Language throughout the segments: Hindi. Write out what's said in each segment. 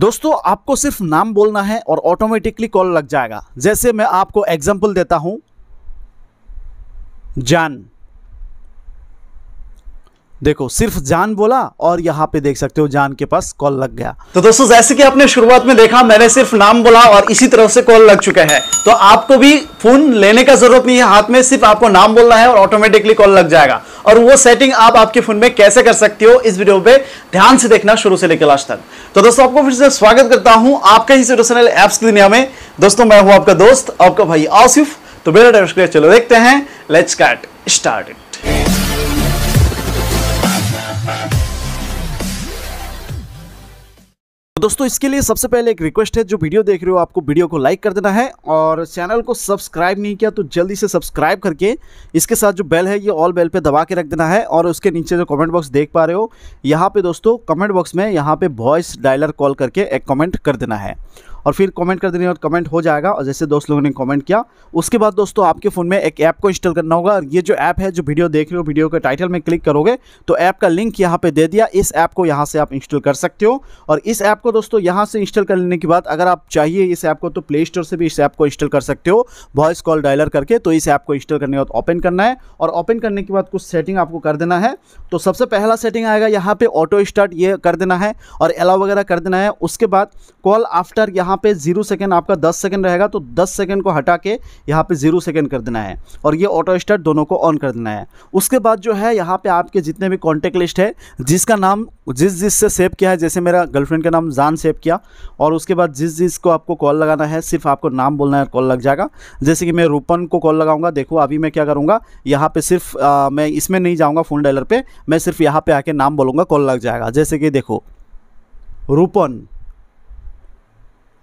दोस्तों, आपको सिर्फ़ नाम बोलना है और ऑटोमेटिकली कॉल लग जाएगा। जैसे मैं आपको एग्जांपल देता हूँ। जान। देखो, सिर्फ़ जान बोला और यहाँ पे देख सकते हो जान के पास कॉल लग गया। तो दोस्तों, जैसे कि आपने शुरुआत में देखा, मैंने सिर्फ़ नाम बोला और इसी तरह से कॉल लग चुका है। तो आपको भी फ़ोन लेने का ज़रूरत नहीं है, हाथ में सिर्फ़ आपको नाम बोलना है और ऑटोमेटिकली कॉल लग जाएगा। और वो सेटिंग आप आपके फ़ोन में कैसे कर सकते हो, इस वीडियो पे ध्यान से देखना शुरू से लेकर लास्ट तक। तो दोस्तों, आपको फिर से स्वागत करता हूँ आपके ही सिटोशनल एप्स की दुनिया में। दोस्तों, मैं हूँ आपका दोस्त, आपका भाई आसिफ। तो बेटा चलो, देखते हैं लेट्स कैट स्टार्ट दोस्तों, इसके लिए सबसे पहले एक रिक्वेस्ट है, जो वीडियो देख रहे हो, आपको वीडियो को लाइक कर देना है और चैनल को सब्सक्राइब नहीं किया तो जल्दी से सब्सक्राइब करके इसके साथ जो बेल है, ये ऑल बेल पे दबा के रख देना है और उसके नीचे जो कमेंट बॉक्स देख पा रहे हो, यहाँ पे दोस्तों कमेंट बॉक्स में यहाँ पे वॉइस डायलर कॉल करके एक कमेंट कर देना है। और फिर कमेंट कर देने और कमेंट हो जाएगा और जैसे दोस्त लोगों ने कमेंट किया, उसके बाद दोस्तों आपके फ़ोन में एक ऐप को इंस्टॉल करना होगा। और ये जो ऐप है, जो वीडियो देख रहे हो वीडियो के टाइटल में क्लिक करोगे तो ऐप का लिंक यहाँ पे दे दिया। इस ऐप को यहाँ से आप इंस्टॉल कर सकते हो। और इस ऐप को दोस्तों यहाँ से इंस्टॉल कर लेने के बाद अगर आप चाहिए इस ऐप को तो प्ले स्टोर से भी इस ऐप को इंस्टॉल कर सकते हो। वॉइस कॉल डायलर करके तो इस ऐप को इंस्टॉल करने के बाद ओपन करना है। और ओपन करने के बाद कुछ सेटिंग आपको कर देना है। तो सबसे पहला सेटिंग आएगा यहाँ पे ऑटो स्टार्ट ये कर देना है। और अलाउ वगैरह कर देना है। उसके बाद कॉल आफ्टर यहाँ पे ज़ीरो सेकेंड आपका दस सेकेंड रहेगा तो दस सेकेंड को हटा के यहाँ पे ज़ीरो सेकंड कर देना है और ये ऑटो स्टार्ट दोनों को ऑन कर देना है। उसके बाद जो है यहाँ पे आपके जितने भी कॉन्टेक्ट लिस्ट है जिसका नाम जिस जिस से सेव किया है जैसे मेरा गर्लफ्रेंड का नाम जान सेव किया और उसके बाद जिस जिस को आपको कॉल लगाना है सिर्फ़ आपको नाम बोलना है कॉल लग जाएगा। जैसे कि मैं रूपन को कॉल लगाऊँगा देखो अभी मैं क्या करूँगा यहाँ पे सिर्फ़ आ, मैं इसमें नहीं जाऊँगा फ़ोन डायलर पे मैं सिर्फ़ यहाँ पे आके नाम बोलूँगा कॉल लग जाएगा। जैसे कि देखो रूपन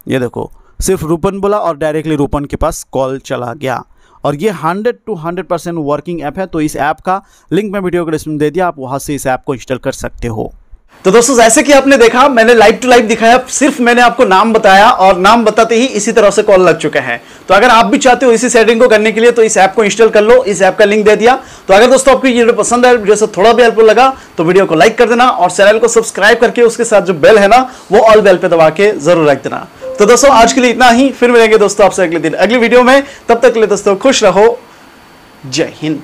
ये देखो, सिर्फ़ रूपन बोला और डायरेक्टली रूपन के पास कॉल चला गया। और ये 100 टू 100 परसेंट वर्किंग ऐप है तो इस ऐप का लिंक मैं वीडियो को डिस्क्रिप्शन दे दिया, आप वहाँ से इस ऐप को इंस्टॉल कर सकते हो। तो दोस्तों, जैसे कि आपने देखा, मैंने लाइव टू लाइव दिखाया, सिर्फ़ मैंने आपको नाम बताया और नाम बताते ही इसी तरह से कॉल लग चुके हैं। तो अगर आप भी चाहते हो इसी सेटिंग को करने के लिए तो इस ऐप को इंस्टॉल कर लो, इस ऐप का लिंक दे दिया। तो अगर दोस्तों आपको ये वीडियो पसंद आया, वीडियो से थोड़ा भी हेल्पफुल लगा तो वीडियो को लाइक कर देना और चैनल को सब्सक्राइब करके उसके साथ जो बेल है ना, वो ऑल बेल पे दबा के ज़रूर रख देना। तो दोस्तों, आज के लिए इतना ही। फिर मिलेंगे दोस्तों आपसे अगले दिन। अगली वीडियो में। तब तक के लिए दोस्तों, खुश रहो। जय हिंद।